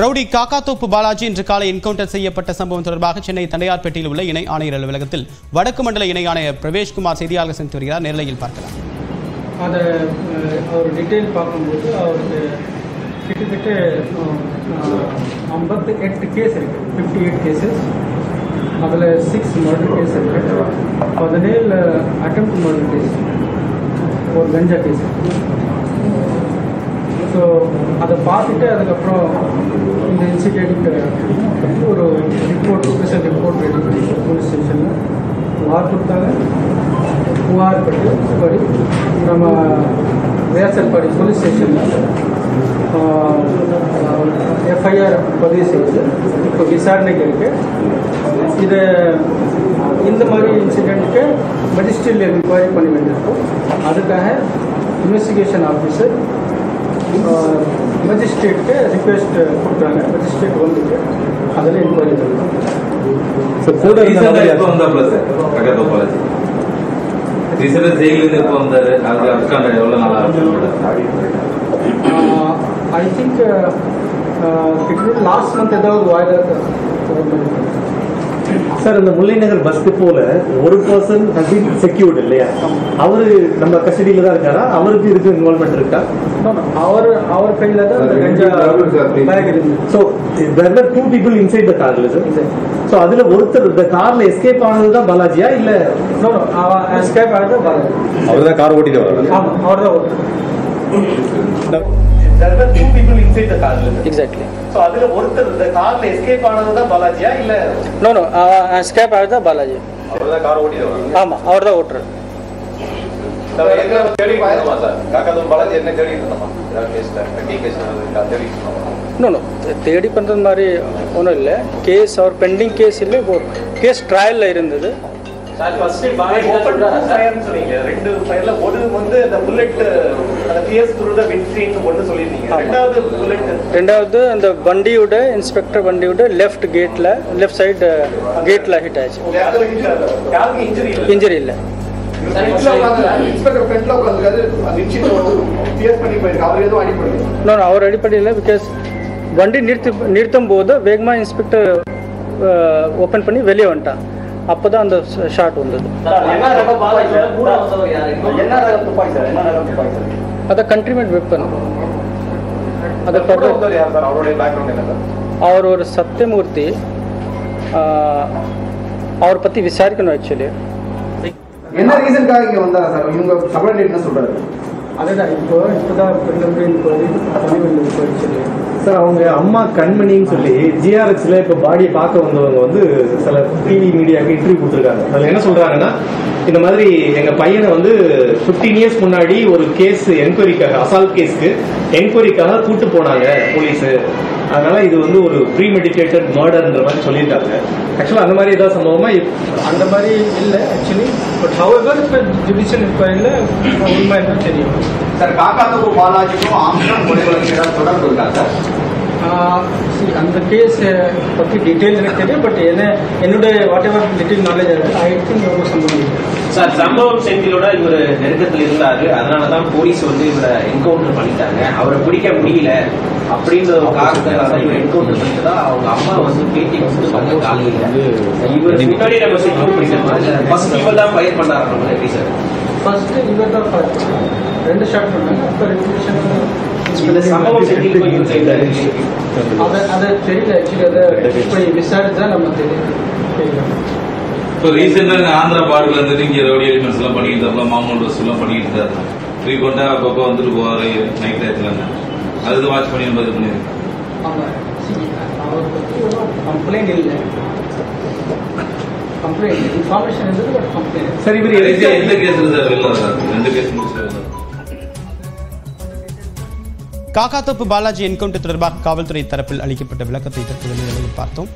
Rowdy Kakkathoppu Balaji இன்று காலை encounter செய்யப்பட்ட சம்பவம் தொடர்பாக சென்னை தண்டையார்பேட்டையில் உள்ள இணை ஆணையர் அலுவலகத்தில் வடக்கு மண்டல இணை ஆணையர் பிரவேஷ்குமார் செய்தியாளர் சென்று வருகிறார். நேரலையில் பார்க்கலாம். அதை அவர் டீட்டெயில் பார்க்கும்போது அவருக்கு கிட்டத்தட்ட ஐம்பத்து எட்டு கேஸ் இருக்குது ஃபிஃப்டி எயிட் கேசஸ் அதில் சிக்ஸ் மர்டர் கேஸ் இருக்குது பதினேழு அட்டம் மர்டர் கேஸ் ஒரு கஞ்சா கேஸ் ஸோ அதை பார்த்துட்டு அதுக்கப்புறம் இந்த இன்சிடெண்ட் ஒரு ரிப்போர்ட் ஸ்பெஷல் ரிப்போர்ட் ரெடி பண்ணி போலீஸ் ஸ்டேஷனில் புகார் கொடுத்தாங்க. புகார் படி படி நம்ம வேசல்படி போலீஸ் ஸ்டேஷனில் எஃப்ஐஆர் பதிவு செய்து இப்போ விசாரணைக்கு இருக்கு. இது இந்த மாதிரி இன்சிடெண்ட்டுக்கு மெஜிஸ்ட்ரேட் என்கொயரி பண்ண வேண்டியிருக்கும் அதுக்காக இன்வெஸ்டிகேஷன் ஆஃபீஸர் ಮ್ಯಾಜಿಸ್ಟ್ರೇಟ್ಗೆ ರಿಕ್ವೆಸ್ಟ್ ಕೊಡ್ತಾನೆ. ಮ್ಯಾಜಿಸ್ಟ್ರೇಟ್ ಬಂದಿದೆ. ಅದರಲ್ಲಿ ಎನ್ಕ್ವೈರಿ ಸರ್ ಕೂಡ ಟೀಚರ್ ಜೈಲಿಂದ ಇತ್ತು ಅಂದರೆ ಅಲ್ಲಿ ಅನ್ಕೊಂಡ್ರೆ ಎಲ್ಲ ಐ ಥಿಂಕ್ ಲಾಸ್ಟ್ ಮಂತ್ ಎದ್ದು ವಾಯ್ದ சார் இந்த முல்லை நகர் பஸ் டிப்போல ஒரு பர்சன் செக்யூர்டு இல்லையா? அவரு நம்ம கஸ்டடியில தான் இருக்காரா? அவருக்கு இதுக்கு இன்வால்மெண்ட் இருக்கா? அவர் அவர் கையில் தான் so there are two people inside the கார்ல சார் ஸோ அதுல ஒருத்தர் இந்த கார்ல எஸ்கேப் ஆனது தான் பாலாஜியா இல்ல? நோ நோ அவன் எஸ்கேப் ஆகிறது பாருங்க அவர் தான் கார் ஓட்டிட்டு வர்றாரு. அவர் தான் அதுல ஒருத்தர் இந்த கார்ல எஸ்கேப் ஆனது தான் பாலாஜியா இல்ல? நோ நோ எஸ்கேப் ஆகிறது தான் பாலாஜி. அவர் தான் கார் ஓட்டிட்டு வர்றாரு ஆமாம் அவர் தான் ஓட்டுறாரு. தேடி பண்ணுறது மாதிரி ஒன்றும் இல்லை. கேஸ் அவர் பெண்டிங் கேஸ் இல்லை. கேஸ் ட்ரையலில் இருந்தது. சார் ஃபர்ஸ்ட் ஓபன் ஃபயர்னு சொன்னீங்க. ரெண்டு ஃபயர்ல ஒரு வந்து அந்த புல்லட் ரெண்டாவது அந்த வண்டியோட இன்ஸ்பெக்டர் வண்டியோட லெஃப்ட் கேட்டில் லெஃப்ட் சைடு கேட்டில் ஹிட் ஆச்சு இன்ஜுரி இல்லை. இன்ஜரி இல்லை. இன்ஸ்பெக்டர் ஃப்ரண்ட்ல உட்காந்துருக்காரு நிச்சயம் பிஎஸ் பண்ணி போயிருக்கு அவர் அடிப்படை அடிப்படையில் பிகாஸ் வண்டி நிறுத்தி நிறுத்தும் போது வேகமாக இன்ஸ்பெக்டர் ஓப்பன் பண்ணி வெளியே வந்துட்டான். அப்போ தான் அந்த ஷாட் வந்தது. என்ன சார் அவர் ஒரு சத்தியமூர்த்தி ஆஹ், அவரை பற்றி விசாரிக்கணும் ஆக்சுவலி என்ன ரீசனுக்காக இங்க வந்தாரா சார் இவங்க சபர்டேட் என்ன சொல்றாரு அதுதான் இப்போ இப்போதான் சார் அவங்க அம்மா கண்மணின்னு சொல்லி ஜிஆர்எக்ஸ்ல இப்ப பாடியை பார்க்க வந்தவங்க வந்து சில டிவி மீடியாவுக்கு இன்டர்வியூ கொடுத்துருக்காங்க. அதுல என்ன சொல்றாங்கன்னா இந்த மாதிரி எங்க பையனை வந்து 15 இயர்ஸ் முன்னாடி ஒரு கேஸ் என்கொயரிக்காக அசால்ட் கேஸ்க்கு என்கொயரிக்காக கூட்டு போனாங்க போலீஸ் அதனால இது வந்து ஒரு ப்ரீ மெடிடேட்டட் மர்டர்ன்ற மாதிரி சொல்லியிருக்காங்க. ஆக்சுவலா அந்த மாதிரி ஏதாவது சம்பவமா? அந்த மாதிரி இல்லை ஆக்சுவலி பட் ஹவர்வர் இப்போ ஜுடிஷியல் இன்கொயரியில் உண்மை என்ன தெரியும். சார் காக்காத்தூர் பாலாஜிக்கும் ஆம்ஸ்டாங் கொலைகளுக்கு ஏதாவது தொடர்பு இருக்கா சார் அந்த கேஸ் பற்றி டீட்டெயில் எனக்கு தெரியும் பட் என்ன என்னுடைய whatever little knowledge I think ரொம்ப சம்பந்தம் சார் சம்பவம் செந்திலோட இவர் நெருக்கத்தில் இருந்தாரு. அதனால தான் போலீஸ் வந்து இவரை என்கவுண்டர் பண்ணிட்டாங்க. அவரை பிடிக்க முடியல அப்படின்ற ஒரு காரணத்தால இவர் என்கவுண்டர் பண்ணிட்டதா அவங்க அம்மா வந்து பேட்டி வந்து பண்ண காலையில் இவர் முன்னாடி நம்ம செக்யூர் பண்ணிட்டோம் ஃபர்ஸ்ட் இவர் தான் ஃபயர் பண்ணாரு நம்ம எப்படி சார்? ஃபர்ஸ்ட் இவர் தான் first. ரெண்டு ஷாட் பண்ணாங்க அப்போ இவர் செய்தாரு அதை அதை தெரியல. ஆக்சுவலி அதை விசாரிச்சா நம்ம தெரியும் இப்போ ரீசெண்டா ஆந்திரா பார்டர்ல இருந்துட்டு இங்க ரவுடி எலிமெண்ட்ஸ் எல்லாம் பண்ணிட்டு இருந்தா மாமூல் ட்ரெஸ் எல்லாம் பண்ணிட்டு இருந்தாரு ஃப்ரீக்வெண்டா அப்பப்போ வந்துட்டு போவாரு நைட் டயத்துல அது வாட்ச் பண்ணி நம்ம இது ஒன்றும் கம்ப்ளைண்ட் இல்லை. கம்ப்ளைண்ட் இன்ஃபார்மேஷன் இருந்தது பட் கம்ப்ளைண்ட் சரி இவர் கடைசியா எந்த கேஸ் சார் வெளில ரெண்டு கேஸ் முடிச்சு காக்காத்தோப்பு பாலாஜி என்கவுண்டர் தொடர்பாக காவல்துறை தரப்பில் அளிக்கப்பட்ட விளக்கத்தை தற்போது பார்த்தோம்.